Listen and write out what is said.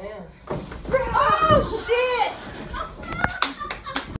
Amen.